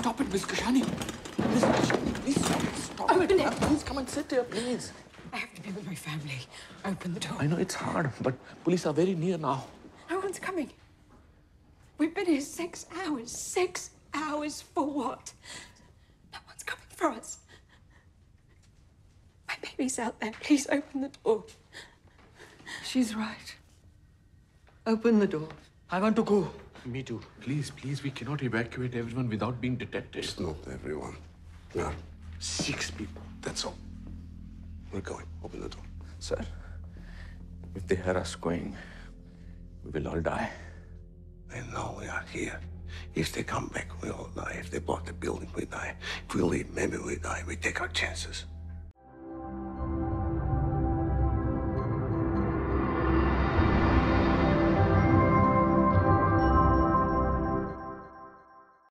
Stop it, Miss Kashani. Miss Kashani, please stop it. Stop Open it. it. Uh, Please come and sit here, please. I have to be with my family. Open the door. I know it's hard, but police are very near now. No one's coming. We've been here six hours. Six hours for what? No one's coming for us. My baby's out there. Please open the door. She's right. Open the door. I want to go. Me too. Please, please, we cannot evacuate everyone without being detected. It's not everyone. We are Six people. That's all. We're going. Open the door. Sir, if they hear us going, we will all die. They know we are here. If they come back, we all die. If they block the building, we die. If we leave, maybe we die. We take our chances.